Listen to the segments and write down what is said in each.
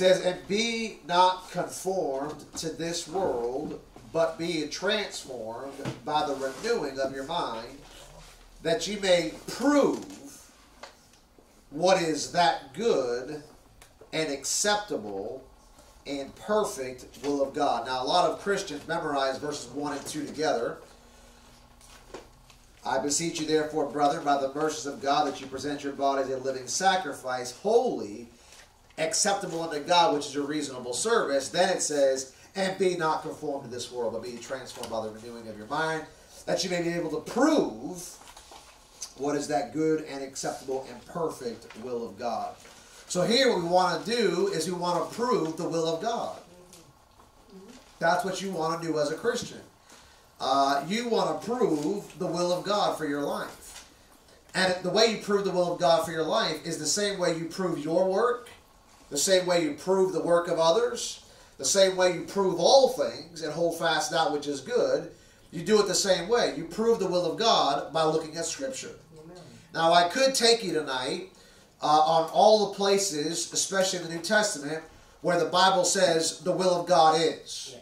says, And be not conformed to this world, but be transformed by the renewing of your mind, that you may prove what is that good and acceptable and perfect will of God. Now, a lot of Christians memorize verses 1 and 2 together. I beseech you, therefore, brethren, by the mercies of God, that you present your bodies a living sacrifice, holy, acceptable unto God, which is a reasonable service. Then it says, and be not conformed to this world, but be transformed by the renewing of your mind, that you may be able to prove what is that good and acceptable and perfect will of God. So here what we want to do is we want to prove the will of God. That's what you want to do as a Christian. Uh, you want to prove the will of God for your life. And the way you prove the will of God for your life is the same way you prove your work, the same way you prove the work of others, the same way you prove all things and hold fast that which is good. You do it the same way. You prove the will of God by looking at Scripture. Amen. Now, I could take you tonight uh, on all the places, especially in the New Testament, where the Bible says the will of God is.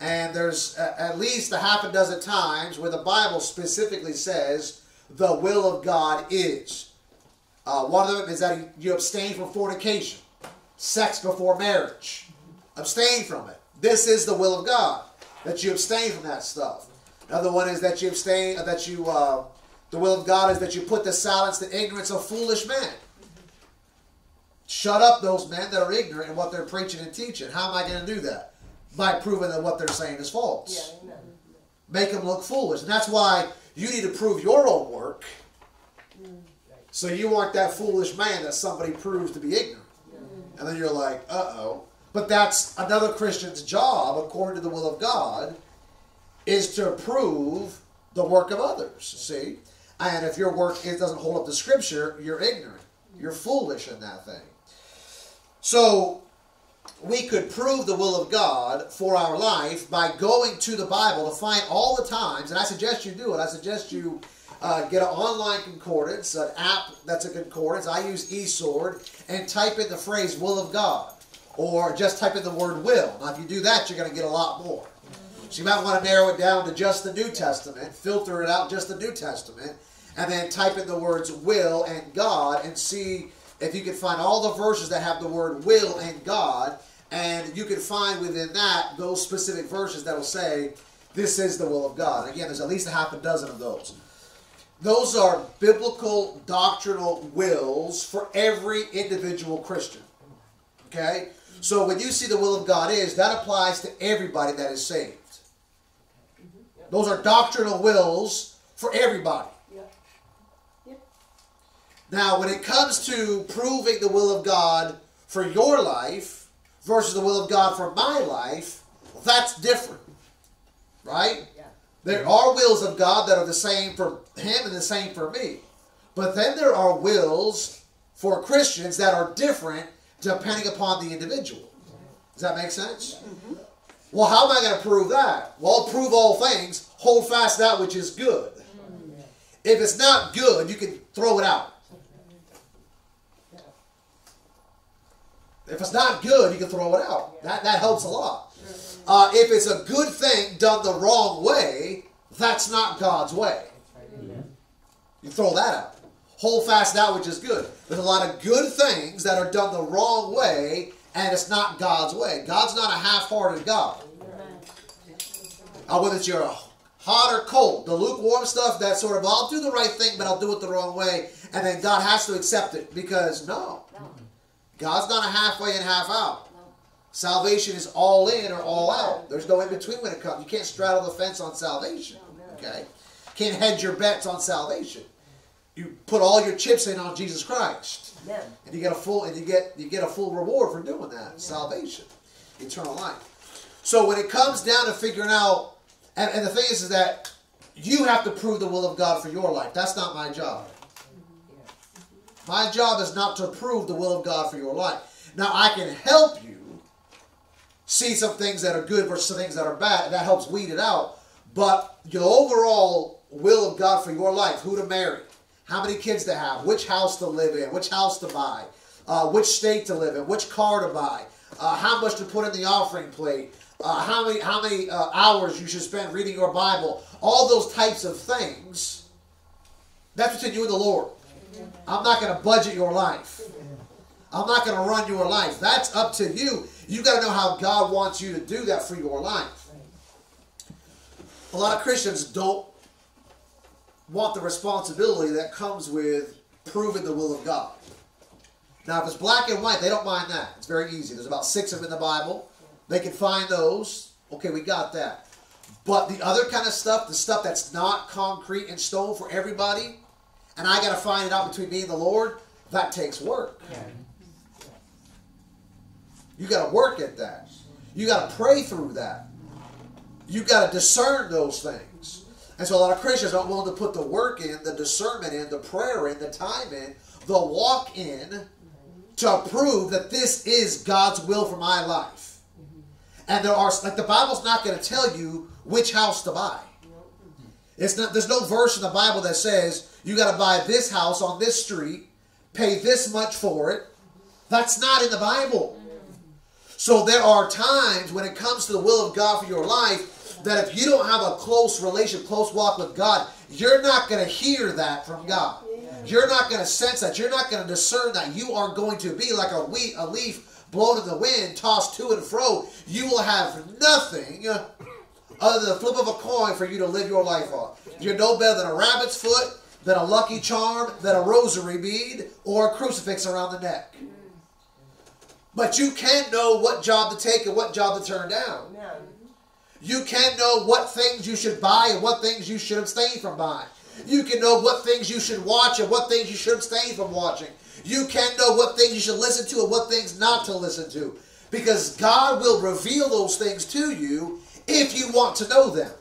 And there's at least a half a dozen times where the Bible specifically says the will of God is. Uh, one of them is that you abstain from fornication, sex before marriage. Abstain from it. This is the will of God, that you abstain from that stuff. Another one is that you abstain, that you, uh, the will of God is that you put to silence the ignorance of foolish men. Shut up those men that are ignorant in what they're preaching and teaching. How am I going to do that? by proving that what they're saying is false. Yeah, Make them look foolish. And that's why you need to prove your own work. So you aren't that foolish man that somebody proves to be ignorant. And then you're like, uh-oh. But that's another Christian's job, according to the will of God, is to prove the work of others. See? And if your work it doesn't hold up to Scripture, you're ignorant. You're foolish in that thing. So we could prove the will of God for our life by going to the Bible to find all the times, and I suggest you do it. I suggest you uh, get an online concordance, an app that's a concordance. I use e-Sword, and type in the phrase will of God, or just type in the word will. Now, if you do that, you're going to get a lot more. So you might want to narrow it down to just the New Testament, filter it out just the New Testament, and then type in the words will and God and see if you can find all the verses that have the word will and God and you can find within that those specific verses that will say, this is the will of God. Again, there's at least a half a dozen of those. Those are biblical doctrinal wills for every individual Christian. Okay? So when you see the will of God is, that applies to everybody that is saved. Those are doctrinal wills for everybody. Now, when it comes to proving the will of God for your life, versus the will of God for my life, that's different. Right? There are wills of God that are the same for him and the same for me. But then there are wills for Christians that are different depending upon the individual. Does that make sense? Mm-hmm. Well, how am I going to prove that? Well, prove all things, hold fast that which is good. Mm-hmm. If it's not good, you can throw it out. If it's not good, you can throw it out. That, that helps a lot. Uh, if it's a good thing done the wrong way, that's not God's way. You throw that out. Hold fast that which is good. There's a lot of good things that are done the wrong way, and it's not God's way. God's not a half-hearted God. Uh, whether it's your hot or cold, the lukewarm stuff, that sort of, I'll do the right thing, but I'll do it the wrong way, and then God has to accept it because no. God's not a halfway and half out. Salvation is all in or all out. There's no in between when it comes. You can't straddle the fence on salvation. Okay? Can't hedge your bets on salvation. You put all your chips in on Jesus Christ. And you get a full and you get you get a full reward for doing that. Salvation. Eternal life. So when it comes down to figuring out and, and the thing is, is that you have to prove the will of God for your life. That's not my job. Mm-hmm. My job is not to prove the will of God for your life. Now, I can help you see some things that are good versus some things that are bad. And that helps weed it out. But the overall will of God for your life, who to marry, how many kids to have, which house to live in, which house to buy, uh, which state to live in, which car to buy, uh, how much to put in the offering plate, uh, how many how many uh, hours you should spend reading your Bible, all those types of things. That's between you and the Lord. I'm not going to budget your life. I'm not going to run your life. That's up to you. You got to know how God wants you to do that for your life. A lot of Christians don't want the responsibility that comes with proving the will of God. Now, if it's black and white, they don't mind that. It's very easy. There's about six of them in the Bible. They can find those. Okay, we got that. But the other kind of stuff, the stuff that's not concrete and stone for everybody, and I got to find it out between me and the Lord, that takes work. Yeah. You got to work at that. You got to pray through that. You got to discern those things. And so a lot of Christians aren't willing to put the work in, the discernment in, the prayer in, the time in, the walk in to prove that this is God's will for my life. And there are, like the Bible's not going to tell you which house to buy. It's not, there's no verse in the Bible that says you got to buy this house on this street, pay this much for it. That's not in the Bible. So there are times when it comes to the will of God for your life that if you don't have a close relationship, close walk with God, you're not going to hear that from God. You're not going to sense that. You're not going to discern that. You are going to be like a, wheat, a leaf blown in the wind, tossed to and fro. You will have nothing other than the flip of a coin for you to live your life on. You're no better than a rabbit's foot, than a lucky charm, than a rosary bead, or a crucifix around the neck. But you can't know what job to take and what job to turn down. You can know what things you should buy and what things you should abstain from buying. You can know what things you should watch and what things you should abstain from watching. You can know what things you should listen to and what things not to listen to. Because God will reveal those things to you if you want to know them.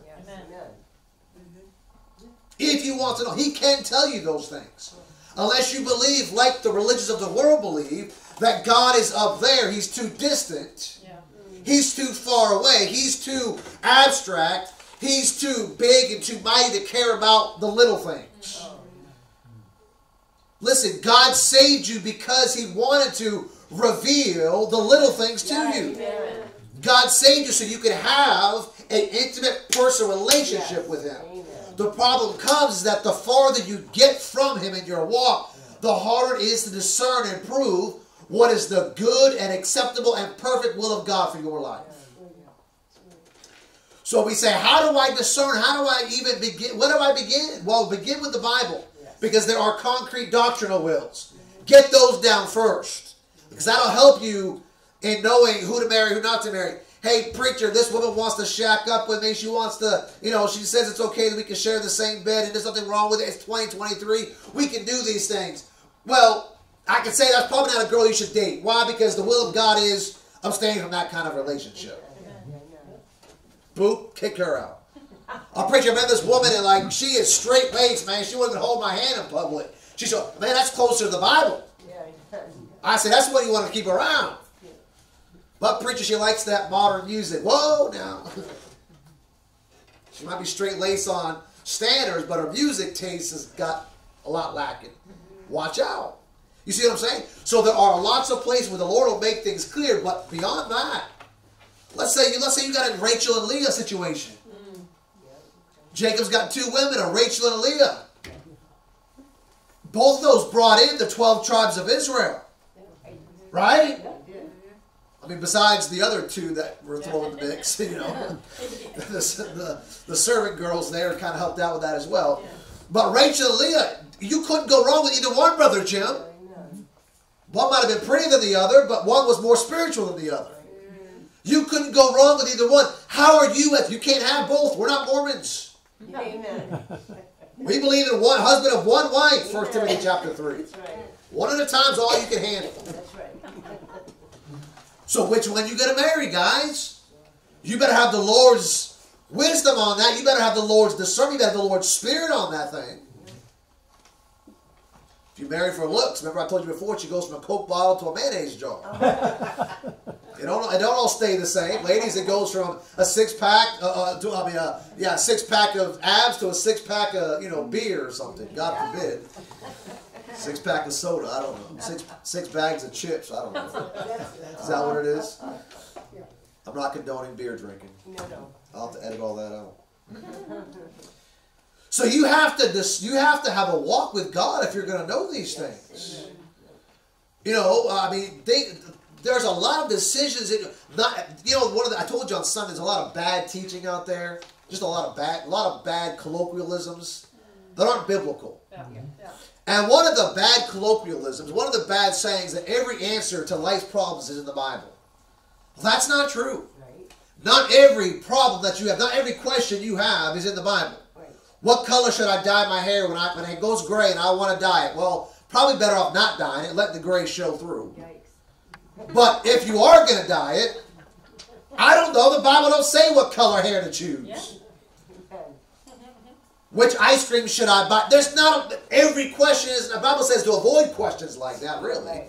If you want to know, He can tell you those things. Unless you believe, like the religions of the world believe, that God is up there, He's too distant, He's too far away, He's too abstract, He's too big and too mighty to care about the little things. Listen, God saved you because He wanted to reveal the little things to you. God saved you so you could have an intimate personal relationship with Him. The problem comes is that the farther you get from Him in your walk, the harder it is to discern and prove what is the good and acceptable and perfect will of God for your life. So we say, how do I discern? How do I even begin? Where do I begin? Well, begin with the Bible because there are concrete doctrinal wills. Get those down first because that'll help you in knowing who to marry, who not to marry. Hey, preacher, this woman wants to shack up with me. She wants to, you know, she says it's okay that we can share the same bed and there's nothing wrong with it. It's 2023. We can do these things. Well, I can say that's probably not a girl you should date. Why? Because the will of God is abstaining from that kind of relationship. Boop, kick her out. I preach, I met this woman and like she is straight laced, man. She wouldn't even hold my hand in public. She said, man, that's closer to the Bible. I said, that's what you want to keep around. But preacher, she likes that modern music. Whoa, now. she might be straight laced on standards, but her music taste has got a lot lacking. Watch out. You see what I'm saying? So there are lots of places where the Lord will make things clear, but beyond that, Let's say you let's say you got a Rachel and Leah situation. Jacob's got two women, a Rachel and a Leah. Both those brought in the 12 tribes of Israel. Right? I mean, besides the other two that were thrown in the mix, you know. the, the, the, servant girls there kind of helped out with that as well. But Rachel and Leah, you couldn't go wrong with either one, Brother Jim. One might have been prettier than the other, but one was more spiritual than the other. You couldn't go wrong with either one. How are you if you can't have both? We're not Mormons. Amen. We believe in one husband of one wife, First Timothy chapter 3. Right. One at a time is all you can handle. That's right. so which one you gonna marry, guys? You better have the Lord's wisdom on that. You better have the Lord's discernment. You better have the Lord's spirit on that thing. You marry for looks. Remember I told you before, she goes from a Coke bottle to a mayonnaise jar. it don't, it don't all stay the same. Ladies, it goes from a six pack, uh, uh, to, I mean, uh, yeah, six pack of abs to a six pack of, you know, beer or something. God forbid. Six pack of soda, I don't know. Six six bags of chips, I don't know. Is that what it is? I'm not condoning beer drinking. No, no. I'll have to edit all that out. So you have to you have to have a walk with God if you're going to know these things. You know, I mean, they, there's a lot of decisions. In, not you know, one of the, I told you on Sunday, there's a lot of bad teaching out there. Just a lot of bad, a lot of bad colloquialisms that aren't biblical. Yeah. Yeah. And one of the bad colloquialisms, one of the bad sayings that every answer to life's problems is in the Bible. Well, that's not true. Right. Not every problem that you have, not every question you have is in the Bible. What color should I dye my hair when I when it goes gray and I want to dye it? Well, probably better off not dyeing it. Let the gray show through. Yikes. But if you are going to dye it, I don't know. The Bible don't say what color hair to choose. Yeah. Which ice cream should I buy? There's not a, every question is. The Bible says to avoid questions like that. Really,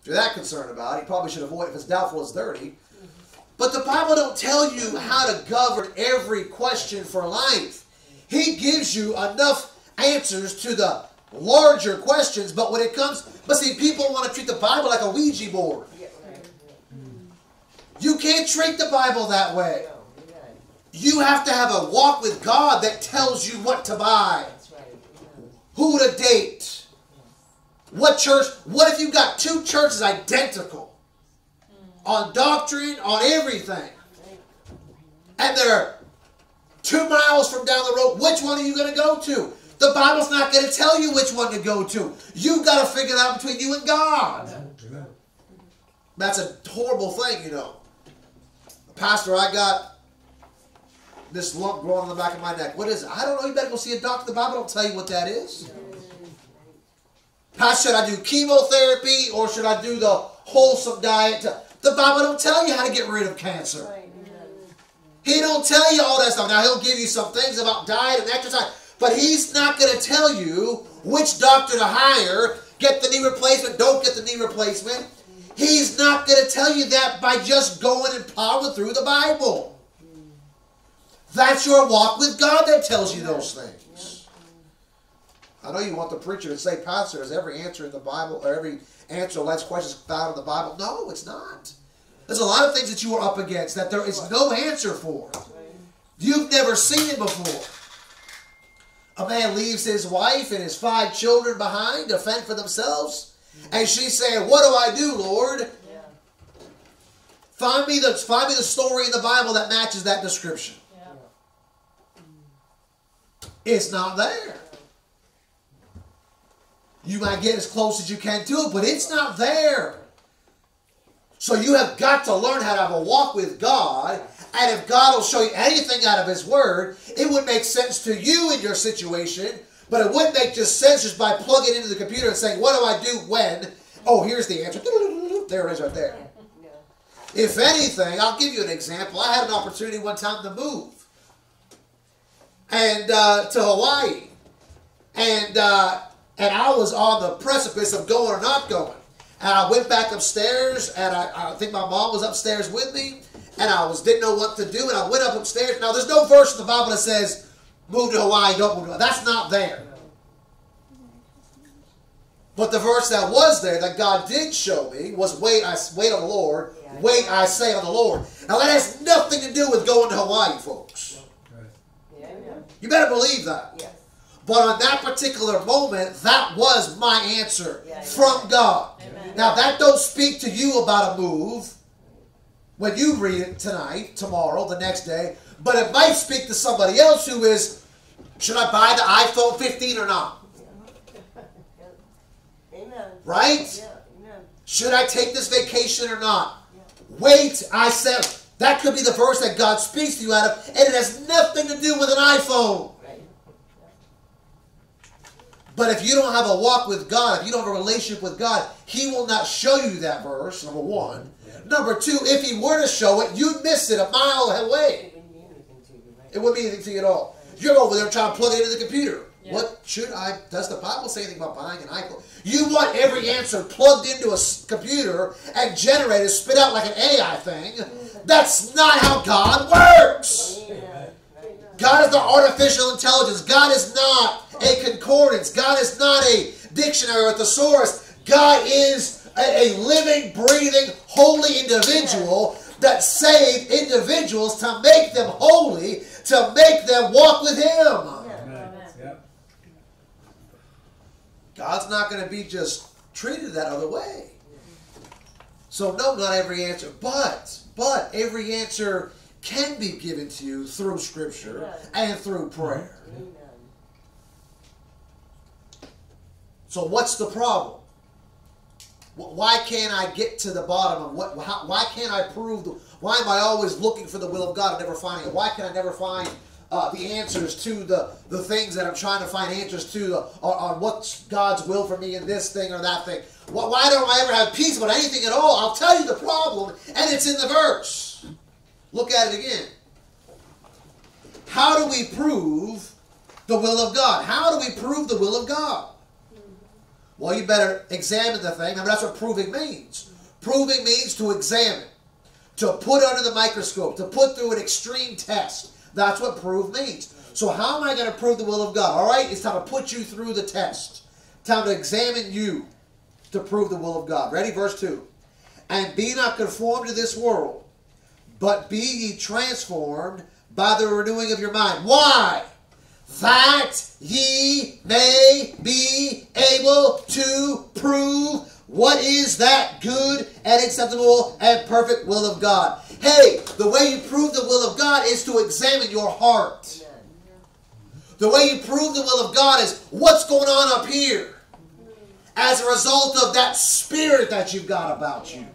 if you're that concerned about it, you probably should avoid. If it's doubtful, it's dirty. But the Bible don't tell you how to govern every question for life. He gives you enough answers to the larger questions, but when it comes, but see, people want to treat the Bible like a Ouija board. You can't treat the Bible that way. You have to have a walk with God that tells you what to buy, who to date, what church. What if you've got two churches identical on doctrine, on everything, and they're two miles from down the road, which one are you going to go to? The Bible's not going to tell you which one to go to. You've got to figure that out between you and God. That's a horrible thing, you know. Pastor, I got this lump growing on the back of my neck. What is it? I don't know. You better go see a doctor. The Bible don't tell you what that is. Pastor, should I do chemotherapy or should I do the wholesome diet? The Bible don't tell you how to get rid of cancer. He don't tell you all that stuff. Now he'll give you some things about diet and exercise, but he's not going to tell you which doctor to hire, get the knee replacement, don't get the knee replacement. He's not going to tell you that by just going and plowing through the Bible. That's your walk with God that tells you those things. I know you want the preacher to say, Pastor, is every answer in the Bible, or every answer to life's questions found in the Bible? No, it's not. There's a lot of things that you are up against that there is no answer for. You've never seen it before. A man leaves his wife and his five children behind to fend for themselves. And she's saying, What do I do, Lord? Find me the find me the story in the Bible that matches that description. It's not there. You might get as close as you can to it, but it's not there. So you have got to learn how to have a walk with God. And if God will show you anything out of His Word, it would make sense to you in your situation, but it wouldn't make just sense just by plugging into the computer and saying, What do I do when? Oh, here's the answer. There it is right there. If anything, I'll give you an example. I had an opportunity one time to move and uh, to Hawaii, and uh, and I was on the precipice of going or not going. And I went back upstairs, and I, I think my mom was upstairs with me, and I was didn't know what to do, and I went up upstairs. Now, there's no verse in the Bible that says, move to Hawaii, don't move to Hawaii. That's not there. But the verse that was there that God did show me was wait, I wait on the Lord, wait, I say on the Lord. Now that has nothing to do with going to Hawaii, folks. You better believe that. But on that particular moment, that was my answer yeah, from God. Amen. Now that don't speak to you about a move when you read it tonight, tomorrow, the next day, but it might speak to somebody else who is, should I buy the iPhone 15 or not? Amen. Right? Yeah, amen. Should I take this vacation or not? Yeah. Wait, I said that could be the verse that God speaks to you out of, and it has nothing to do with an iPhone. But if you don't have a walk with God, if you don't have a relationship with God, He will not show you that verse, number one. Yeah. Number two, if He were to show it, you'd miss it a mile away. It wouldn't mean anything to you, right? It wouldn't mean anything to you at all. You're over there trying to plug it into the computer. Yeah. What should I? Does the Bible say anything about buying an iPhone? You want every answer plugged into a computer and generated, spit out like an AI thing. That's not how God works. God is not artificial intelligence. God is not a concordance. God is not a dictionary or a thesaurus. God is a, a living, breathing, holy individual that saved individuals to make them holy, to make them walk with Him. God's not going to be just treated that other way. So no, not every answer, but but every answer can be given to you through Scripture and through prayer. So what's the problem? Why can't I get to the bottom of what? How, why can't I prove? The, why am I always looking for the will of God and never finding it? Why can I never find uh, the answers to the, the things that I'm trying to find answers to the, on, on what's God's will for me in this thing or that thing. Why, why don't I ever have peace about anything at all? I'll tell you the problem, and it's in the verse. Look at it again. How do we prove the will of God? How do we prove the will of God? Well, you better examine the thing. I mean, that's what proving means. Proving means to examine, to put under the microscope, to put through an extreme test. That's what prove means. So how am I going to prove the will of God? All right, it's time to put you through the test. Time to examine you to prove the will of God. Ready? Verse 2. And be not conformed to this world, but be ye transformed by the renewing of your mind. Why? That ye may be able to prove what is that good and acceptable and perfect will of God. Hey, the way you prove the will of God is to examine your heart. The way you prove the will of God is what's going on up here as a result of that spirit that you've got about you.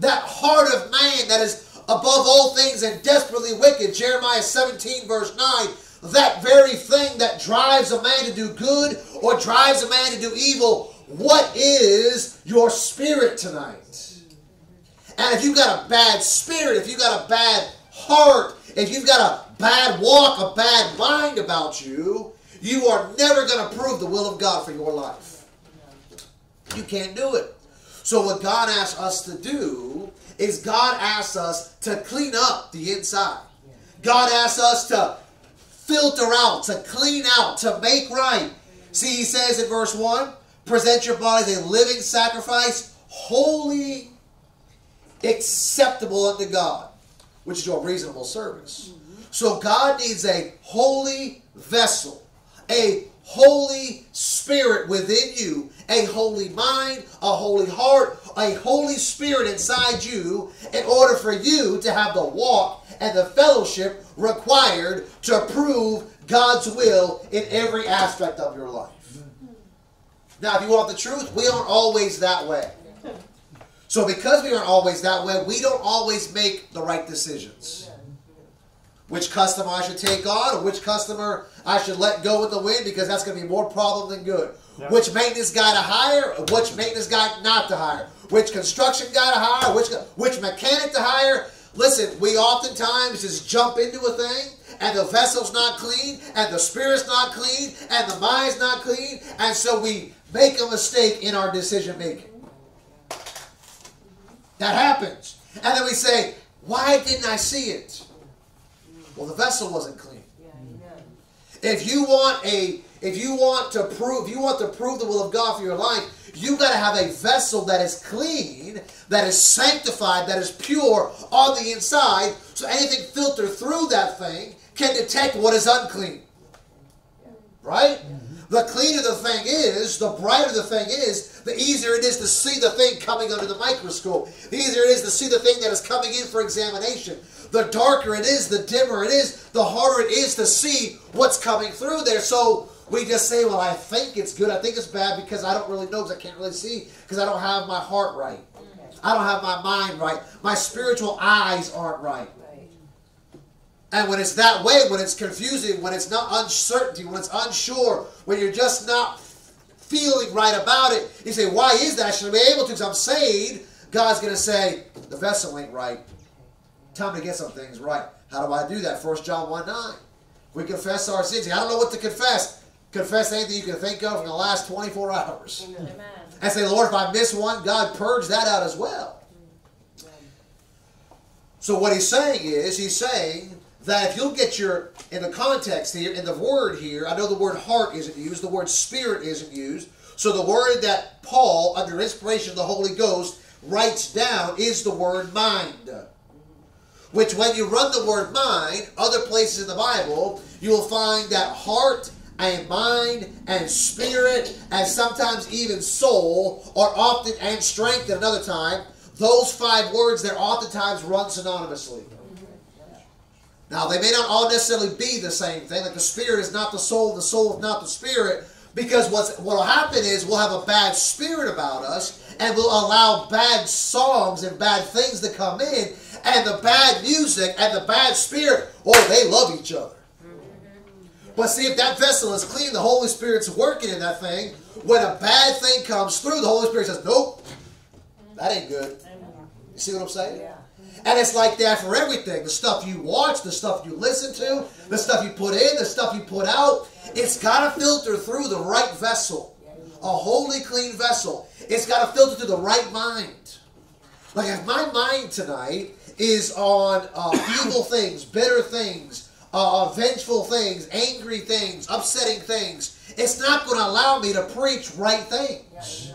That heart of man that is above all things and desperately wicked. Jeremiah 17, verse 9. That very thing that drives a man to do good or drives a man to do evil. What is your spirit tonight? And if you've got a bad spirit, if you've got a bad heart, if you've got a bad walk, a bad mind about you, you are never going to prove the will of God for your life. You can't do it. So what God asks us to do is God asks us to clean up the inside. God asks us to filter out, to clean out, to make right. See, he says in verse 1, present your bodies a living sacrifice, holy acceptable unto God, which is your reasonable service. So God needs a holy vessel, a Holy Spirit within you, a holy mind, a holy heart, a Holy Spirit inside you, in order for you to have the walk and the fellowship required to prove God's will in every aspect of your life. Now, if you want the truth, we aren't always that way. So because we aren't always that way, we don't always make the right decisions. Which customer I should take on, or which customer I should let go with the wind, because that's going to be more problem than good. Yep. Which maintenance guy to hire, which maintenance guy not to hire. Which construction guy to hire, which, which mechanic to hire. Listen, we oftentimes just jump into a thing, and the vessel's not clean, and the spirit's not clean, and the mind's not clean, and so we make a mistake in our decision making. That happens. And then we say, why didn't I see it? Well, the vessel wasn't clean. If you want a if you want to prove you want to prove the will of God for your life, you got to have a vessel that is clean, that is sanctified, that is pure on the inside, so anything filtered through that thing can detect what is unclean. Right? The cleaner the thing is, the brighter the thing is, the easier it is to see the thing coming under the microscope. The easier it is to see the thing that is coming in for examination. The darker it is, the dimmer it is, the harder it is to see what's coming through there. So we just say, well, I think it's good. I think it's bad because I don't really know because I can't really see because I don't have my heart right. I don't have my mind right. My spiritual eyes aren't right. And when it's that way, when it's confusing, when it's not uncertainty, when it's unsure, when you're just not feeling right about it, you say, why is that? I should be able to because I'm saved. God's going to say, the vessel ain't right. Time to get some things right. How do I do that? 1 John 1 9. We confess our sins. I don't know what to confess. Confess anything you can think of in the last 24 hours. Amen. And say, Lord, if I miss one, God, purge that out as well. So what he's saying is, he's saying that if you'll get your, in the context here, in the word here, I know the word heart isn't used, the word spirit isn't used. So the word that Paul, under inspiration of the Holy Ghost, writes down is the word mind. Which when you run the word mind, other places in the Bible, you will find that heart and mind and spirit and sometimes even soul are often and strength at another time those five words there oftentimes run synonymously. Now they may not all necessarily be the same thing like the spirit is not the soul the soul is not the spirit because what's what will happen is we'll have a bad spirit about us and we'll allow bad songs and bad things to come in and the bad music and the bad spirit oh they love each other but see, if that vessel is clean, the Holy Spirit's working in that thing. When a bad thing comes through, the Holy Spirit says, Nope, that ain't good. You see what I'm saying? Yeah. And it's like that for everything. The stuff you watch, the stuff you listen to, the stuff you put in, the stuff you put out. It's got to filter through the right vessel. A holy, clean vessel. It's got to filter through the right mind. Like if my mind tonight is on uh, evil things, bitter things, uh, vengeful things, angry things, upsetting things. It's not going to allow me to preach right things.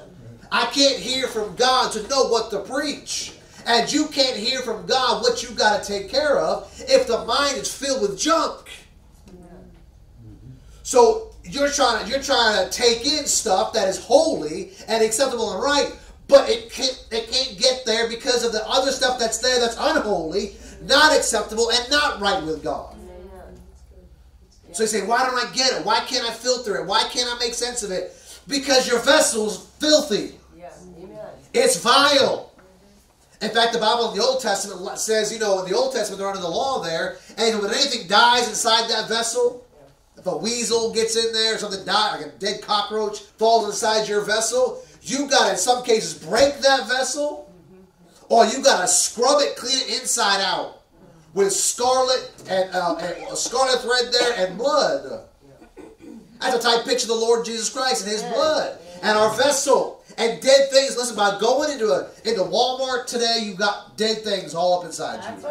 I can't hear from God to know what to preach. And you can't hear from God what you got to take care of if the mind is filled with junk. So you're trying to you're trying to take in stuff that is holy and acceptable and right, but it can't it can't get there because of the other stuff that's there that's unholy, not acceptable, and not right with God. So you say, why don't I get it? Why can't I filter it? Why can't I make sense of it? Because your vessel's filthy. It's vile. In fact, the Bible in the Old Testament says, you know, in the Old Testament they're under the law there, and when anything dies inside that vessel, if a weasel gets in there, or something dies, like a dead cockroach falls inside your vessel, you got to, in some cases, break that vessel, or you got to scrub it, clean it inside out with scarlet and, uh, and a scarlet thread there and blood. That's a type picture of the Lord Jesus Christ and His blood and our vessel and dead things. Listen, by going into a into Walmart today, you've got dead things all up inside you.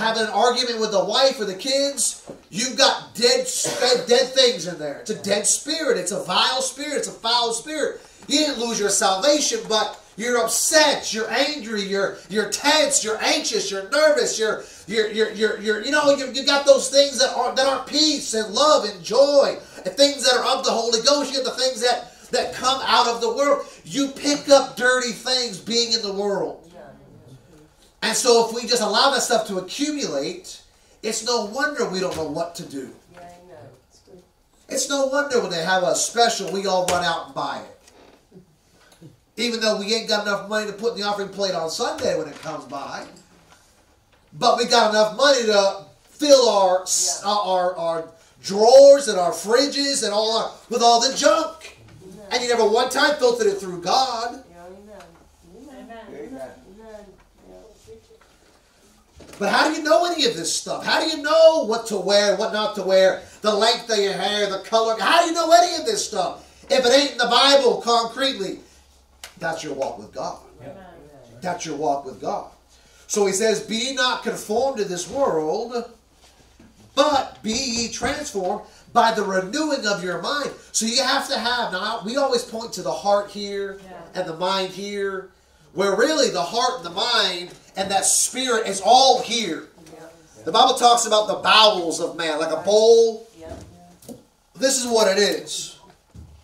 Having an argument with the wife or the kids, you've got dead dead things in there. It's a dead spirit. It's a vile spirit. It's a foul spirit. You didn't lose your salvation, but you're upset, you're angry, you're you're tense, you're anxious, you're nervous, you're you're you're you're, you're you know you you got those things that are that are peace and love and joy, and things that are of the Holy Ghost. You have the things that that come out of the world. You pick up dirty things being in the world. And so if we just allow that stuff to accumulate, it's no wonder we don't know what to do. Yeah, I know. It's no wonder when they have a special, we all run out and buy it even though we ain't got enough money to put in the offering plate on Sunday when it comes by. But we got enough money to fill our yeah. uh, our, our drawers and our fridges and all our, with all the junk. And you never one time filtered it through God. But how do you know any of this stuff? How do you know what to wear, what not to wear, the length of your hair, the color? How do you know any of this stuff? If it ain't in the Bible concretely, that's your walk with God. That's your walk with God. So he says, Be not conformed to this world, but be ye transformed by the renewing of your mind. So you have to have, now we always point to the heart here yeah. and the mind here, where really the heart and the mind and that spirit is all here. Yeah. The Bible talks about the bowels of man, like a bowl. Yeah. This is what it is.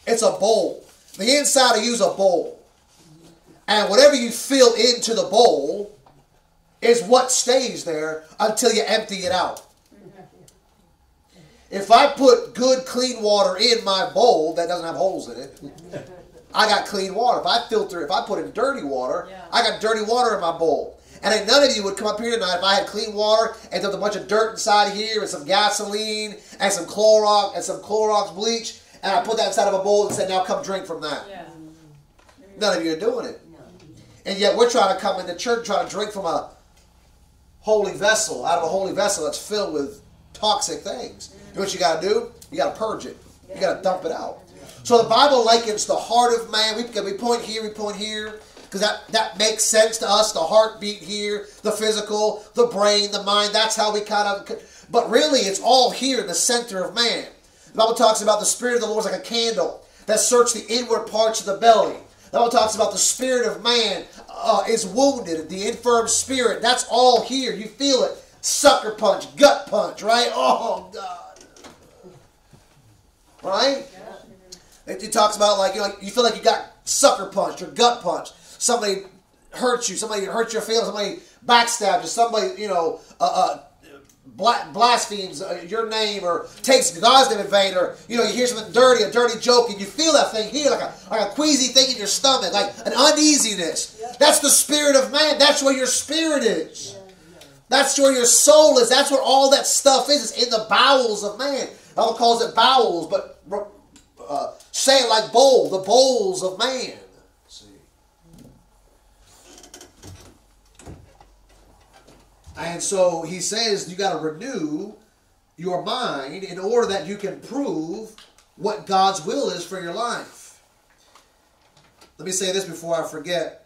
It's a bowl. The inside of you is a bowl. And whatever you fill into the bowl is what stays there until you empty it out. If I put good, clean water in my bowl that doesn't have holes in it, I got clean water. If I filter, if I put in dirty water, I got dirty water in my bowl. And I, none of you would come up here tonight if I had clean water and there's a bunch of dirt inside here and some gasoline and some Clorox and some Clorox bleach, and I put that inside of a bowl and said, now come drink from that. Yeah. None of you are doing it. And yet we're trying to come into church, trying to drink from a holy vessel, out of a holy vessel that's filled with toxic things. know what you got to do? You got to purge it. You got to dump it out. So the Bible likens the heart of man. We, we point here, we point here, because that, that makes sense to us. The heartbeat here, the physical, the brain, the mind. That's how we kind of. But really, it's all here in the center of man. The Bible talks about the Spirit of the Lord is like a candle that search the inward parts of the belly. The Bible talks about the spirit of man uh, is wounded, the infirm spirit. That's all here. You feel it. Sucker punch, gut punch, right? Oh, God. Right? It, it talks about like you, know, like you feel like you got sucker punched or gut punched. Somebody hurt you. Somebody hurt your feelings. Somebody backstabbed you. Somebody, you know, uh, uh, blasphemes uh, your name or takes God's name in vain or you know you hear something dirty, a dirty joke, and you feel that thing here like a like a queasy thing in your stomach, like an uneasiness. That's the spirit of man. That's where your spirit is. That's where your soul is. That's where all that stuff is. It's in the bowels of man. Bible calls it bowels, but uh, say it like bowl, the bowls of man. See. And so he says you got to renew your mind in order that you can prove what God's will is for your life. Let me say this before I forget.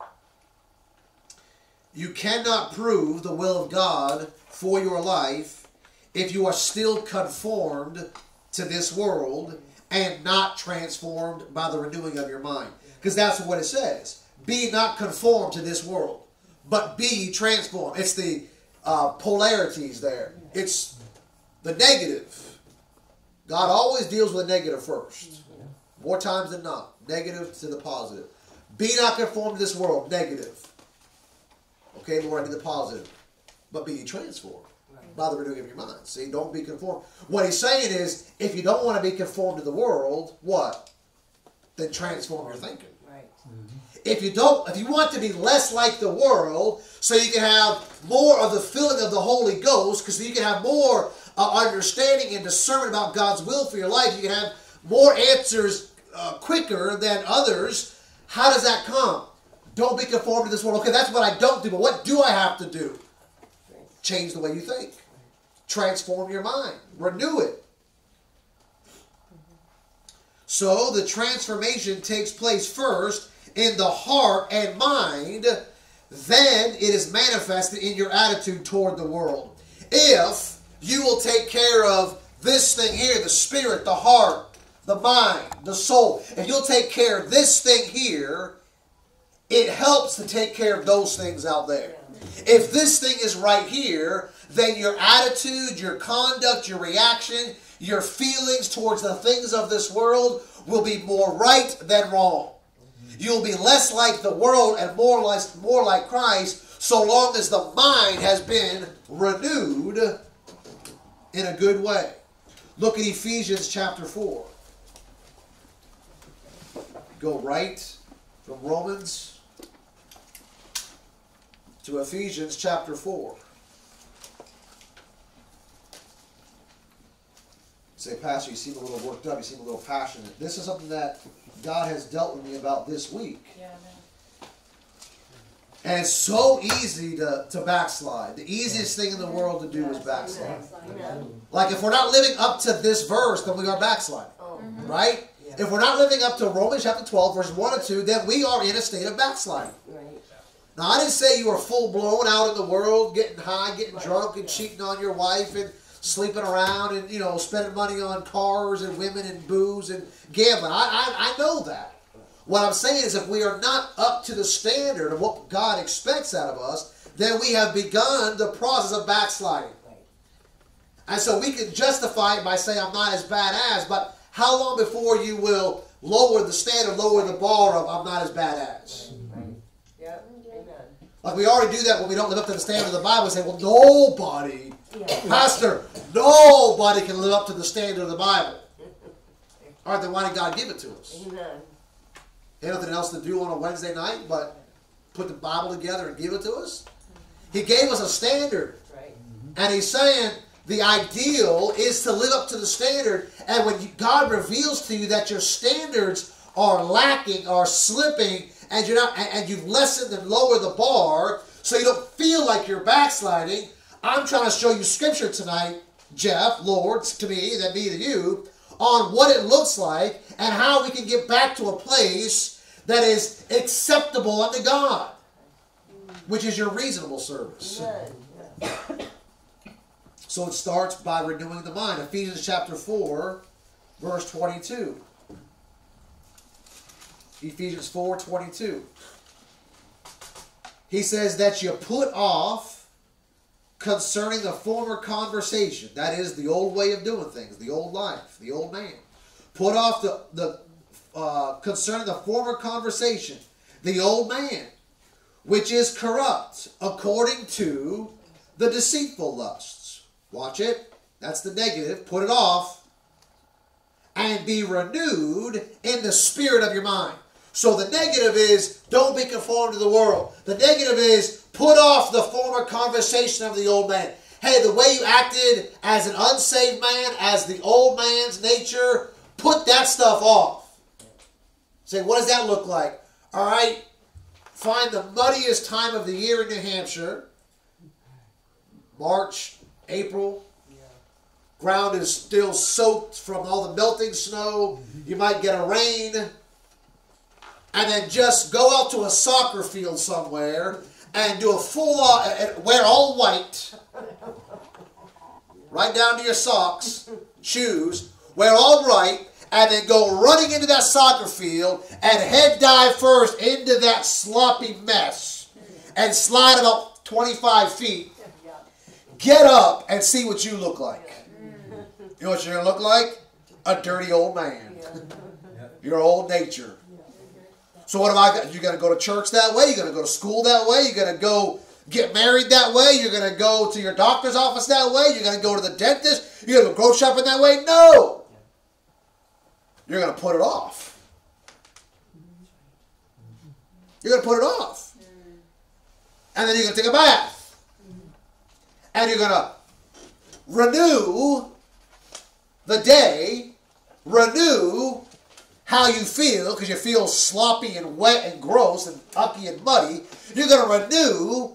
You cannot prove the will of God for your life if you are still conformed to this world and not transformed by the renewing of your mind. Because that's what it says. Be not conformed to this world, but be transformed. It's the uh, polarities there. It's the negative. God always deals with the negative first. More times than not. Negative to the positive. Be not conformed to this world. Negative. Okay, Lord, I need the positive. But be transformed by the renewing of your mind. See, don't be conformed. What he's saying is, if you don't want to be conformed to the world, what? Then transform your thinking. Right. Mm-hmm. If you don't, if you want to be less like the world, so you can have more of the filling of the Holy Ghost, because you can have more uh, understanding and discernment about God's will for your life. You can have more answers uh, quicker than others. How does that come? Don't be conformed to this world. Okay, that's what I don't do, but what do I have to do? Change the way you think. Transform your mind. Renew it. So the transformation takes place first in the heart and mind then it is manifested in your attitude toward the world. If you will take care of this thing here, the spirit, the heart, the mind, the soul, if you'll take care of this thing here, it helps to take care of those things out there. If this thing is right here, then your attitude, your conduct, your reaction, your feelings towards the things of this world will be more right than wrong. You'll be less like the world and more like, more like Christ so long as the mind has been renewed in a good way. Look at Ephesians chapter 4. Go right from Romans to Ephesians chapter 4. Say, Pastor, you seem a little worked up, you seem a little passionate. This is something that God has dealt with me about this week. Yeah, and it's so easy to, to backslide. The easiest thing in the world to do is backslide. Like if we're not living up to this verse, then we are backsliding. Oh. Mm-hmm. Right? If we're not living up to Romans chapter 12, verse 1 and 2, then we are in a state of backsliding. Right. Now, I didn't say you were full blown out in the world, getting high, getting drunk, and cheating on your wife, and sleeping around and, you know, spending money on cars and women and booze and gambling. I, I, I know that. What I'm saying is if we are not up to the standard of what God expects out of us, then we have begun the process of backsliding. And so we can justify it by saying I'm not as bad as, but how long before you will lower the standard, lower the bar of I'm not as bad as? Like we already do that when we don't live up to the standard of the Bible and say, well, nobody yeah. Pastor, nobody can live up to the standard of the Bible. All right, then why did God give it to us? Amen. Had nothing else to do on a Wednesday night but put the Bible together and give it to us? He gave us a standard. Right. And he's saying the ideal is to live up to the standard. And when God reveals to you that your standards are lacking, are slipping, and you're not, and you've lessened and lowered the bar, so you don't feel like you're backsliding, I'm trying to show you scripture tonight Jeff, Lord, to me, that be to you, on what it looks like and how we can get back to a place that is acceptable unto God, which is your reasonable service. So it starts by renewing the mind. Ephesians chapter 4, verse 22. Ephesians 4 22. He says that you put off concerning the former conversation. That is the old way of doing things, the old life, the old man. Put off the, the uh, concerning the former conversation, the old man, which is corrupt according to the deceitful lusts. Watch it. That's the negative. Put it off and be renewed in the spirit of your mind. So the negative is don't be conformed to the world. The negative is put off the former conversation of the old man. Hey, the way you acted as an unsaved man, as the old man's nature, put that stuff off. Say, what does that look like? All right, find the muddiest time of the year in New Hampshire. March, April. Ground is still soaked from all the melting snow. You might get a rain and then just go out to a soccer field somewhere and do a full on, wear all white, right down to your socks, shoes, wear all white, and then go running into that soccer field and head dive first into that sloppy mess and slide about 25 feet. Get up and see what you look like. You know what you're going to look like? A dirty old man. Your old nature. So what have I got? You're going to go to church that way. You're going to go to school that way. You're going to go get married that way. You're going to go to your doctor's office that way. You're going to go to the dentist. You're going to go grocery shopping that way. No. You're going to put it off. You're going to put it off. And then you're going to take a bath. And you're going to renew the day, renew how you feel because you feel sloppy and wet and gross and ucky and muddy. You're going to renew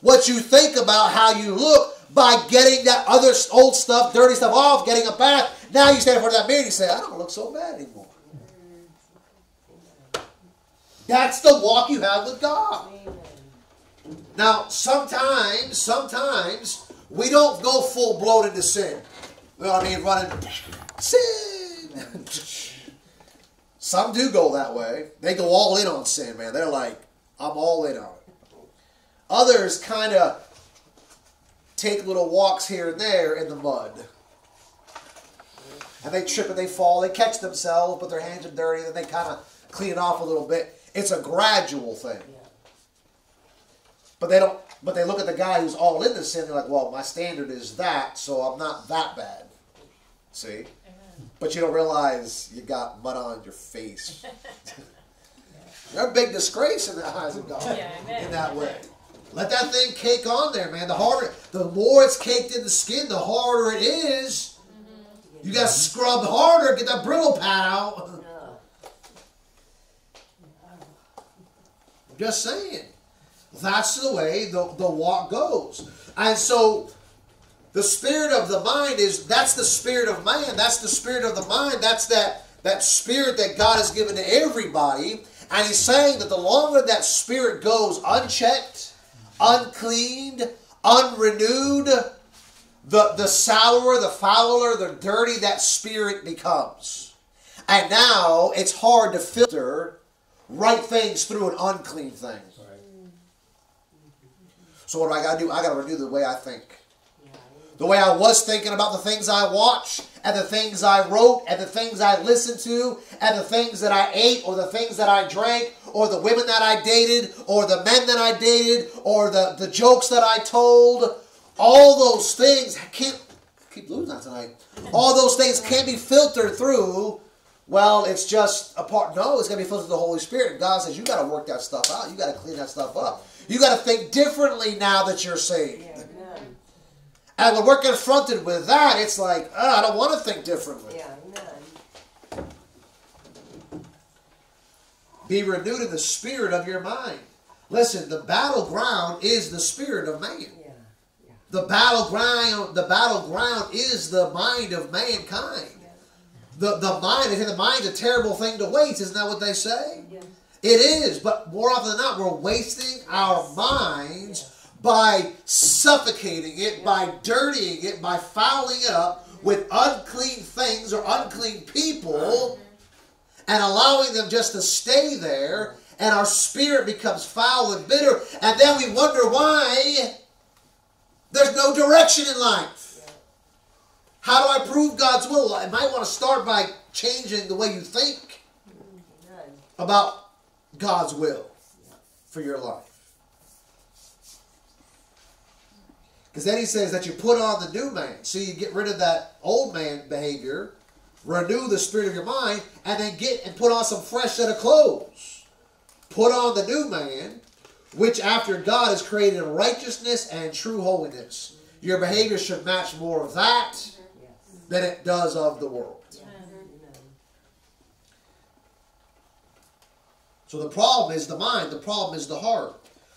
what you think about how you look by getting that other old stuff, dirty stuff off, getting a bath. Now you stand in front of that mirror and you say, I don't look so bad anymore. That's the walk you have with God. Now, sometimes, sometimes we don't go full blown into sin. You know what I mean? Running sin. Some do go that way. They go all in on sin, man. They're like, I'm all in on it. Others kind of take little walks here and there in the mud. And they trip and they fall. They catch themselves, but their hands are dirty, and they kind of clean it off a little bit. It's a gradual thing. But they don't. But they look at the guy who's all in the sin. They're like, "Well, my standard is that, so I'm not that bad." See? But you don't realize you got mud on your face. You're a big disgrace in the eyes of God yeah, in that way. Let that thing cake on there, man. The harder, the more it's caked in the skin, the harder it is. Mm-hmm. You got to scrub harder, get that Brillo pad out. I'm Just saying. That's the way the, the walk goes. And so the spirit of the mind is that's the spirit of man. That's the spirit of the mind. That's that that spirit that God has given to everybody. And he's saying that the longer that spirit goes unchecked, uncleaned, unrenewed, the, the sourer, the fouler, the dirty that spirit becomes. And now it's hard to filter right things through an unclean thing. So what do I got to do? I got to renew the way I think the way I was thinking about the things I watched and the things I wrote and the things I listened to and the things that I ate or the things that I drank or the women that I dated or the men that I dated or the, the jokes that I told. All those things can't keep losing that tonight. All those things can't be filtered through. Well, it's just a part. No, it's going to be filtered through the Holy Spirit. God says you got to work that stuff out. You got to clean that stuff up. You got to think differently now that you're saved. Yeah. And when we're confronted with that, it's like, oh, I don't want to think differently. Yeah, amen. Be renewed in the spirit of your mind. Listen, the battleground is the spirit of man. Yeah, yeah. the battleground the battleground is the mind of mankind. The the mind, they say the mind's a terrible thing to waste, isn't that what they say? It is, but more often than not, we're wasting our minds by suffocating it, by dirtying it, by fouling it up with unclean things or unclean people and allowing them just to stay there, and our spirit becomes foul and bitter, and then we wonder why there's no direction in life. How do I prove God's will? I might want to start by changing the way you think about God's will for your life. Because then he says that you put on the new man. So you get rid of that old man behavior, renew the spirit of your mind, and then get and put on some fresh set of clothes. Put on the new man, which after God is created righteousness and true holiness. Your behavior should match more of that than it does of the world. So the problem is the mind, the problem is the heart.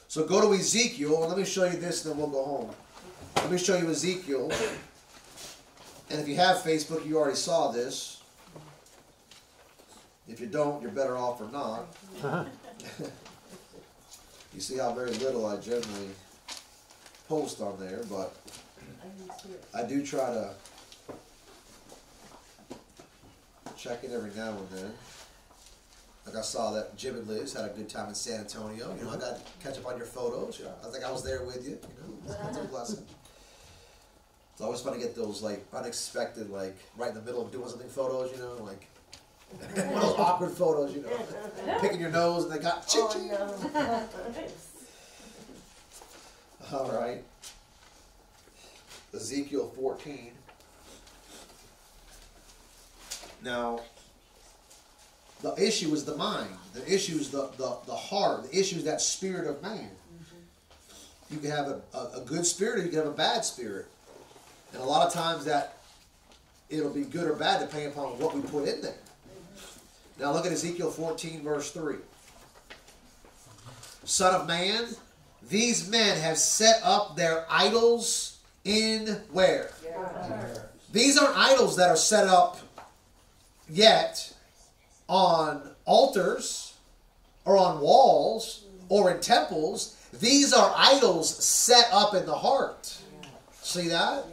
So go to Ezekiel, and let me show you this, and then we'll go home. Let me show you Ezekiel. And if you have Facebook, you already saw this. If you don't, you're better off or not. you see how very little I generally post on there, but I do try to check it every now and then. Like I saw that Jim and Liz had a good time in San Antonio. You know, I got to catch up on your photos. You know, I think I was there with you. You know, that's a blessing. It's always fun to get those like unexpected, like right in the middle of doing something photos, you know, like one of those awkward photos, you know, picking your nose and they got ching ching. Oh, no. All right. Ezekiel 14. Now, the issue is the mind. The issue is the, the, the heart. The issue is that spirit of man. Mm-hmm. You can have a, a, a good spirit or you can have a bad spirit. And a lot of times that it'll be good or bad depending upon what we put in there. Now look at Ezekiel 14, verse 3. Son of man, these men have set up their idols in where? These aren't idols that are set up yet on altars or on walls or in temples. These are idols set up in the heart. See that?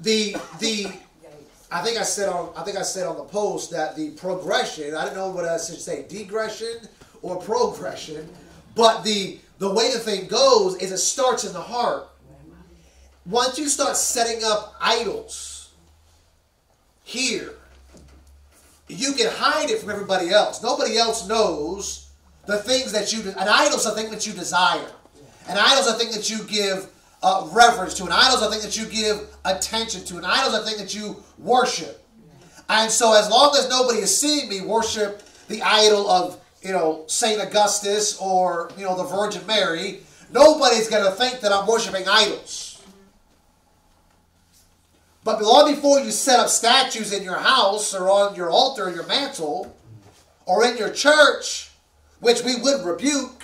The the I think I said on I think I said on the post that the progression, I don't know what I should say, degression or progression, but the the way the thing goes is it starts in the heart. Once you start setting up idols here, you can hide it from everybody else. Nobody else knows the things that you an idol's a thing that you desire. An idol's a thing that you give uh, reverence to. An idol is a thing that you give attention to. An idol is a thing that you worship. And so as long as nobody is seeing me worship the idol of, you know, St. Augustus or, you know, the Virgin Mary, nobody's going to think that I'm worshiping idols. But long before you set up statues in your house or on your altar or your mantle or in your church, which we would rebuke,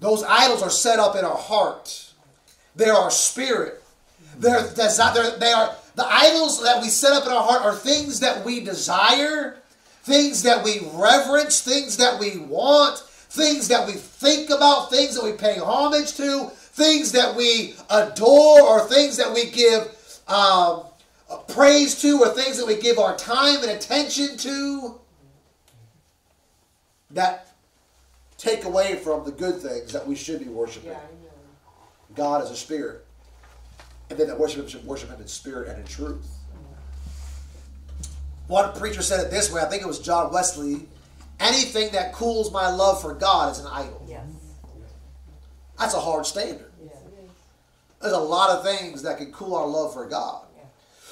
those idols are set up in our heart. They're our spirit. They're, they are the idols that we set up in our heart are things that we desire, things that we reverence, things that we want, things that we think about, things that we pay homage to, things that we adore, or things that we give um, praise to, or things that we give our time and attention to. That take away from the good things that we should be worshiping. Yeah, God is a spirit. And then that worship should worship him in spirit and in truth. One preacher said it this way, I think it was John Wesley. Anything that cools my love for God is an idol. Yes. That's a hard standard. Yeah. There's a lot of things that can cool our love for God.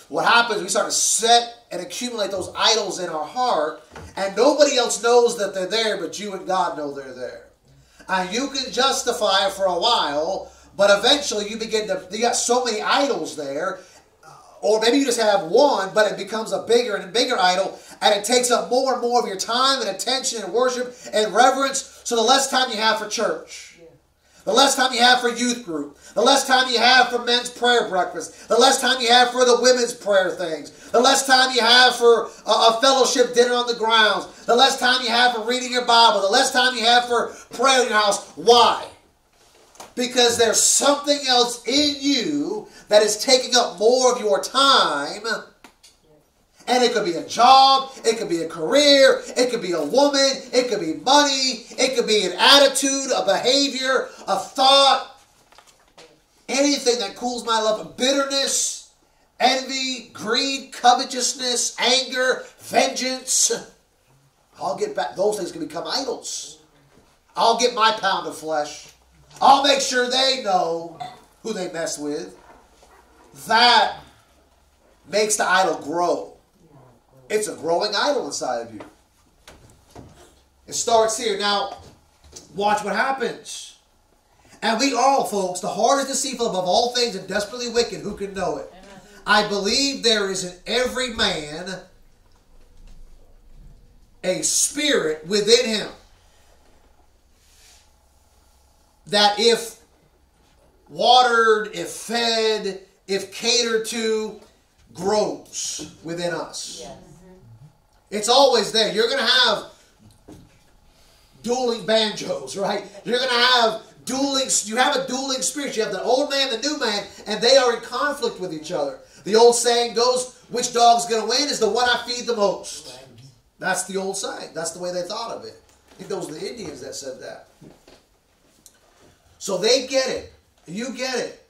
What happens, we start to set and accumulate those idols in our heart, and nobody else knows that they're there, but you and God know they're there. And you can justify for a while, but eventually you begin to, you got so many idols there, uh, or maybe you just have one, but it becomes a bigger and bigger idol, and it takes up more and more of your time and attention and worship and reverence, so the less time you have for church. The less time you have for youth group, the less time you have for men's prayer breakfast, the less time you have for the women's prayer things, the less time you have for a, a fellowship dinner on the grounds, the less time you have for reading your Bible, the less time you have for prayer in your house. Why? Because there's something else in you that is taking up more of your time and it could be a job, it could be a career, it could be a woman, it could be money, it could be an attitude, a behavior, a thought, anything that cools my love, of bitterness, envy, greed, covetousness, anger, vengeance. I'll get back, those things can become idols. I'll get my pound of flesh. I'll make sure they know who they mess with. That makes the idol grow. It's a growing idol inside of you. It starts here. Now, watch what happens. And we all, folks, the heart is deceitful above all things and desperately wicked. Who can know it? I believe there is in every man a spirit within him that if watered, if fed, if catered to, grows within us. Yes. It's always there. You're going to have dueling banjos, right? You're going to have dueling, you have a dueling spirit. You have the old man, the new man, and they are in conflict with each other. The old saying goes, which dog's going to win is the one I feed the most. That's the old saying. That's the way they thought of it. I think those were the Indians that said that. So they get it. You get it.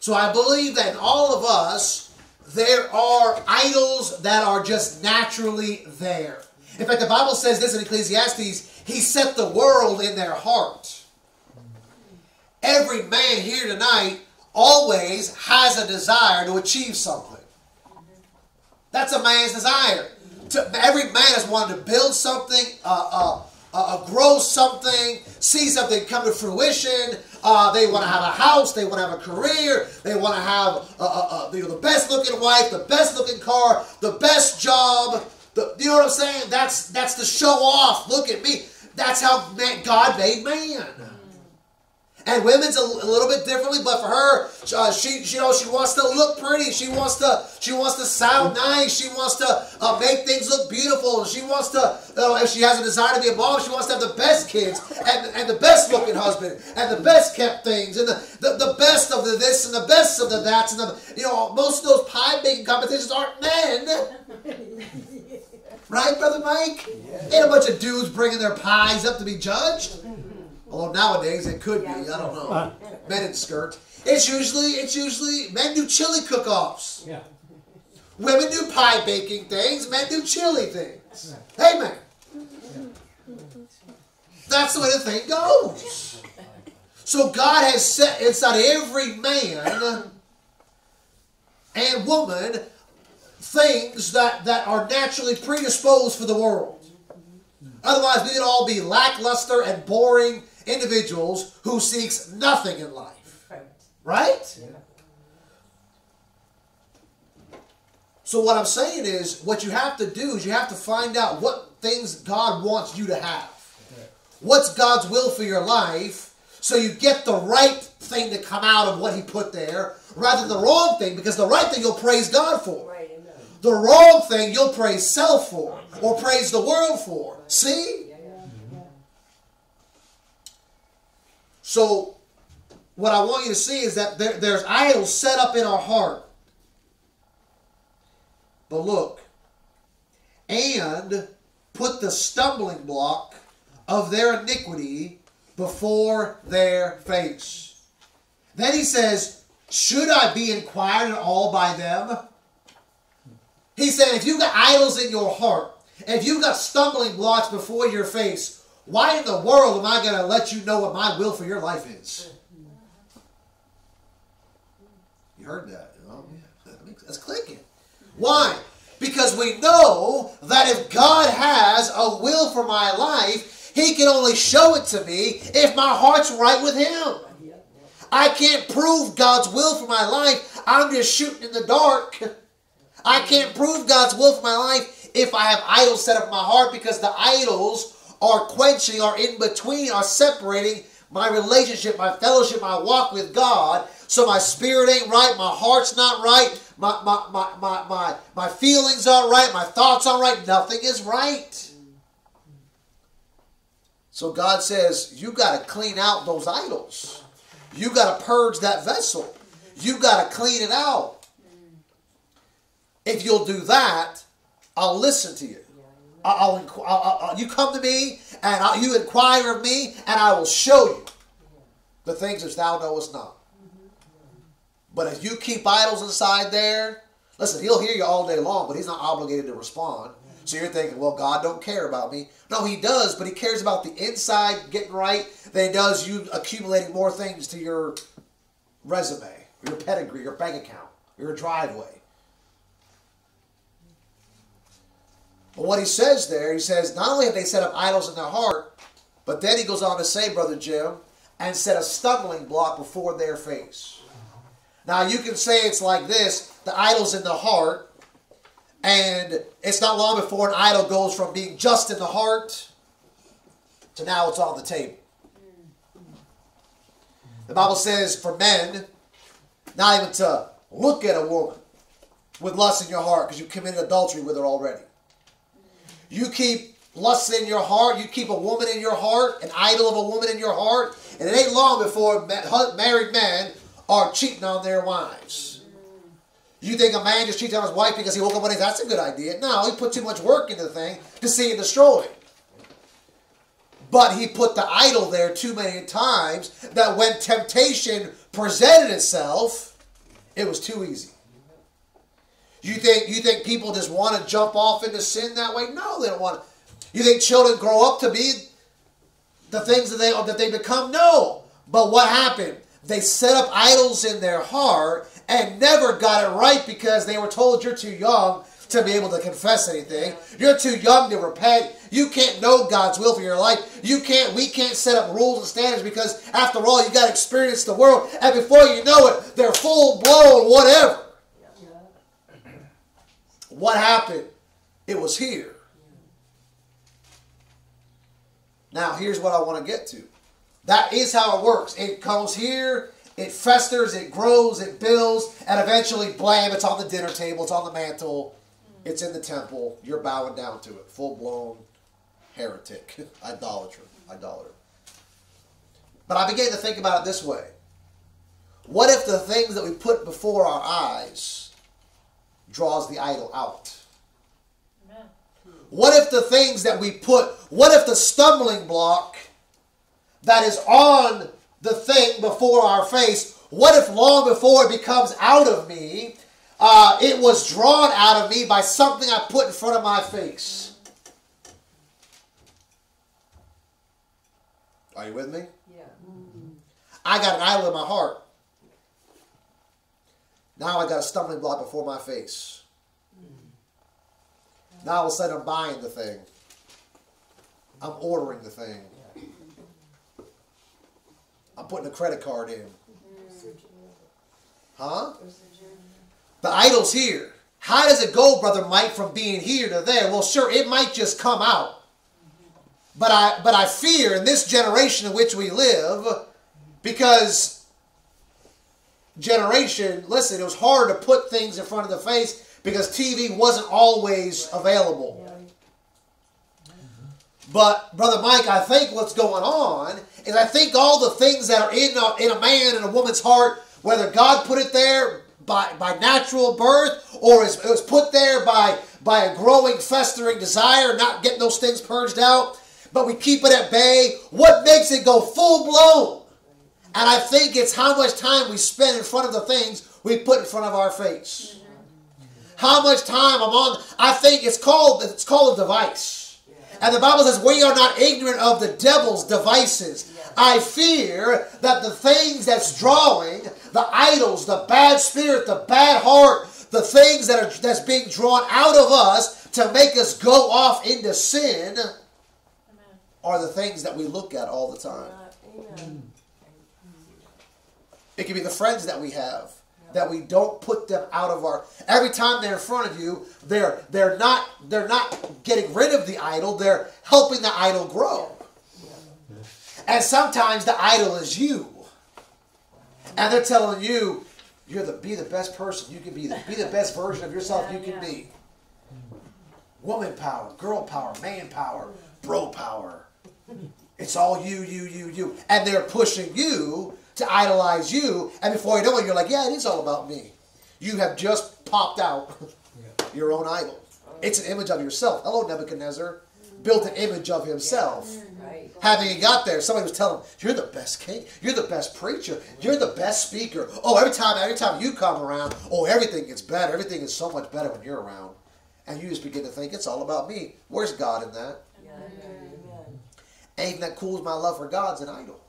So I believe that all of us, there are idols that are just naturally there. In fact, the Bible says this in Ecclesiastes He set the world in their heart. Every man here tonight always has a desire to achieve something. That's a man's desire. To, every man has wanted to build something, uh, uh, uh, grow something, see something come to fruition. Uh, they want to have a house. They want to have a career. They want to have uh, uh, uh, you know, the best looking wife, the best looking car, the best job. The, you know what I'm saying? That's that's the show off. Look at me. That's how God made man. And women's a, a, little bit differently, but for her, uh, she, she, you know, she wants to look pretty. She wants to, she wants to sound nice. She wants to uh, make things look beautiful. She wants to, uh, if she has a desire to be a mom, she wants to have the best kids and, and the best looking husband and the best kept things and the, the, the best of the this and the best of the that's and the, you know, most of those pie making competitions aren't men. right, Brother Mike? Ain't a bunch of dudes bringing their pies up to be judged. Although nowadays it could yeah, be, I don't know. Uh, men in skirts. It's usually it's usually men do chili cook-offs. Yeah. Women do pie baking things. Men do chili things. Hey man. That's the way the thing goes. So God has set inside every man and woman things that, that are naturally predisposed for the world. Otherwise, we'd all be lackluster and boring individuals who seeks nothing in life. Right? Yeah. So what I'm saying is, what you have to do is you have to find out what things God wants you to have. What's God's will for your life, so you get the right thing to come out of what He put there, rather than the wrong thing, because the right thing you'll praise God for. Right, the wrong thing you'll praise self for, or praise the world for. See? So, what I want you to see is that there, there's idols set up in our heart. But look, and put the stumbling block of their iniquity before their face. Then he says, Should I be inquired at all by them? He said, If you've got idols in your heart, if you've got stumbling blocks before your face, why in the world am I going to let you know what my will for your life is? You heard that. Oh, yeah. That's clicking. Why? Because we know that if God has a will for my life, He can only show it to me if my heart's right with Him. I can't prove God's will for my life. I'm just shooting in the dark. I can't prove God's will for my life if I have idols set up in my heart because the idols are quenching, are in between, are separating my relationship, my fellowship, my walk with God. So my spirit ain't right, my heart's not right, my my my my my, my feelings aren't right, my thoughts aren't right, nothing is right. So God says, you got to clean out those idols. You got to purge that vessel. You got to clean it out. If you'll do that, I'll listen to you. I'll, I'll, I'll, uh, you come to me and you inquire of me, and I will show you the things which thou knowest not. But if you keep idols inside there, listen, he'll hear you all day long, but he's not obligated to respond. So you're thinking, well, God don't care about me. No, he does, but he cares about the inside getting right than he does you accumulating more things to your resume, your pedigree, your bank account, your driveway. But what he says there, he says, not only have they set up idols in their heart, but then he goes on to say, Brother Jim, and set a stumbling block before their face. Now you can say it's like this the idol's in the heart, and it's not long before an idol goes from being just in the heart to now it's on the table. The Bible says for men, not even to look at a woman with lust in your heart because you've committed adultery with her already. You keep lust in your heart, you keep a woman in your heart, an idol of a woman in your heart, and it ain't long before married men are cheating on their wives. You think a man just cheats on his wife because he woke up one day, that's a good idea. No, he put too much work into the thing to see it destroyed. But he put the idol there too many times that when temptation presented itself, it was too easy. You think you think people just want to jump off into sin that way? No, they don't want to. You think children grow up to be the things that they that they become? No. But what happened? They set up idols in their heart and never got it right because they were told you're too young to be able to confess anything. You're too young to repent. You can't know God's will for your life. You can't, we can't set up rules and standards because after all, you got to experience the world. And before you know it, they're full blown whatever. What happened? It was here. Now, here's what I want to get to. That is how it works. It comes here, it festers, it grows, it builds, and eventually, blam, it's on the dinner table, it's on the mantle, it's in the temple. You're bowing down to it. Full blown heretic, idolater, idolater. But I began to think about it this way. What if the things that we put before our eyes draws the idol out? What if the things that we put, what if the stumbling block that is on the thing before our face, what if long before it becomes out of me, uh, it was drawn out of me by something I put in front of my face? Are you with me? Yeah. I got an idol in my heart. Now I got a stumbling block before my face. Now all of a sudden I'm buying the thing. I'm ordering the thing. I'm putting a credit card in. Huh? The idol's here. How does it go, Brother Mike, from being here to there? Well, sure, it might just come out. But I but I fear in this generation in which we live, because generation, listen, it was hard to put things in front of the face because TV wasn't always available. But Brother Mike, I think what's going on is I think all the things that are in a, in a man and a woman's heart, whether God put it there by, by natural birth or it was put there by, by a growing, festering desire, not getting those things purged out, but we keep it at bay. What makes it go full blown? And I think it's how much time we spend in front of the things we put in front of our face. How much time I'm on. I think it's called it's called a device. And the Bible says, We are not ignorant of the devil's devices. I fear that the things that's drawing, the idols, the bad spirit, the bad heart, the things that are that's being drawn out of us to make us go off into sin Amen. are the things that we look at all the time. Amen. It can be the friends that we have that we don't put them out of our every time they're in front of you they're they're not they're not getting rid of the idol they're helping the idol grow And sometimes the idol is you. And they're telling you, you're the be the best person you can be. The, be the best version of yourself you can be. Woman power, girl power, man power, bro power. It's all you, you, you, you. And they're pushing you to idolize you. And before you know it, you're like, yeah, it is all about me. You have just popped out your own idol. It's an image of yourself. Hello, Nebuchadnezzar. Built an image of himself. Mm-hmm. Having he got there, somebody was telling him, "You're the best king. You're the best preacher. You're the best speaker. Oh, every time, every time you come around, oh, everything gets better. Everything is so much better when you're around." And you just begin to think it's all about me. Where's God in that? Anything that cools my love for God's an idol.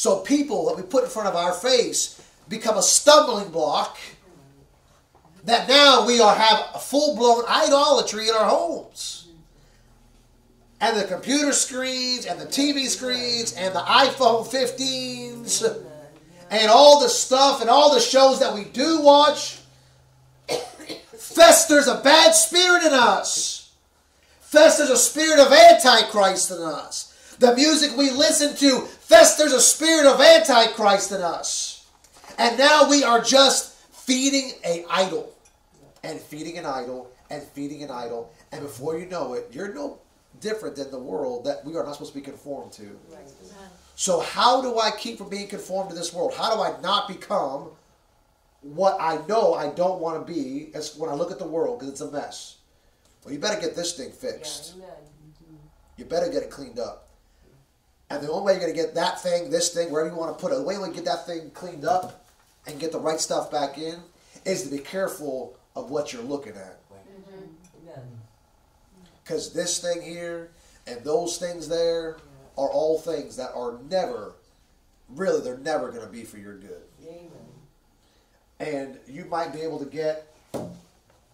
So people that we put in front of our face become a stumbling block. That now we are have a full blown idolatry in our homes and the computer screens and the TV screens and the iPhone 15s and all the stuff and all the shows that we do watch festers a bad spirit in us. Festers a spirit of Antichrist in us. The music we listen to festers a spirit of Antichrist in us. And now we are just feeding an idol and feeding an idol and feeding an idol. And before you know it, you're no different than the world that we are not supposed to be conformed to. Right. So how do I keep from being conformed to this world? How do I not become what I know I don't want to be as when I look at the world because it's a mess? Well, you better get this thing fixed. Yeah, you better get it cleaned up. And the only way you're going to get that thing, this thing, wherever you want to put it, the way you get that thing cleaned up and get the right stuff back in is to be careful of what you're looking at. Mm-hmm. Because this thing here and those things there are all things that are never, really, they're never going to be for your good. Amen. And you might be able to get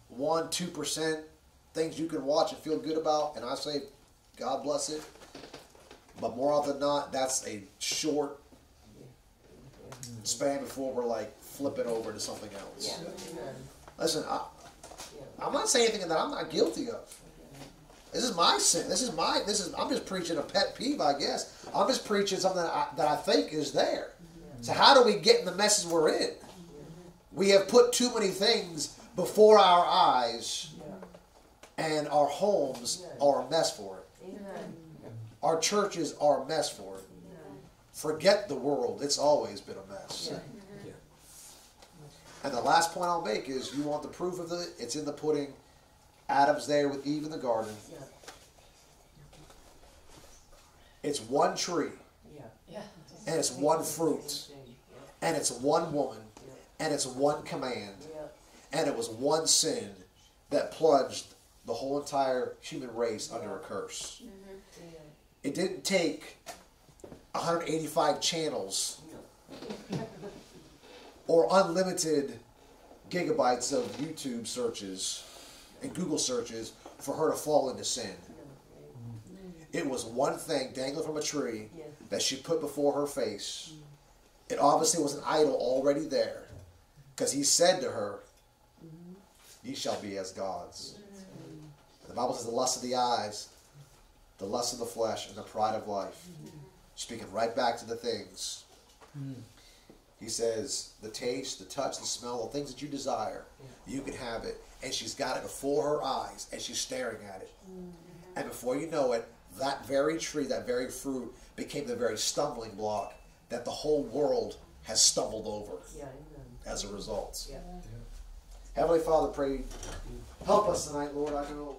one, two percent things you can watch and feel good about, and I say, God bless it. But more often than not, that's a short span before we're like flipping over to something else. Yeah. Listen, I, I'm not saying anything that I'm not guilty of. This is my sin. This is my. This is. I'm just preaching a pet peeve, I guess. I'm just preaching something that I, that I think is there. So how do we get in the messes we're in? We have put too many things before our eyes, and our homes are a mess for it. Our churches are a mess for it. Forget the world. It's always been a mess. And the last point I'll make is you want the proof of it, it's in the pudding. Adam's there with Eve in the garden. Yeah. It's one tree. Yeah. Yeah. And it's one fruit. And it's one woman. And it's one command. And it was one sin that plunged the whole entire human race under a curse. Mm-hmm. It didn't take 185 channels or unlimited gigabytes of YouTube searches and Google searches for her to fall into sin. It was one thing dangling from a tree that she put before her face. It obviously was an idol already there. Because he said to her, Ye shall be as gods. The Bible says the lust of the eyes, the lust of the flesh, and the pride of life. Speaking right back to the things. He says, the taste, the touch, the smell, the things that you desire, you can have it and she's got it before her eyes and she's staring at it. Mm-hmm. And before you know it, that very tree, that very fruit became the very stumbling block that the whole world has stumbled over yeah, as a result. Yeah. Heavenly Father, pray, help us tonight, Lord. I know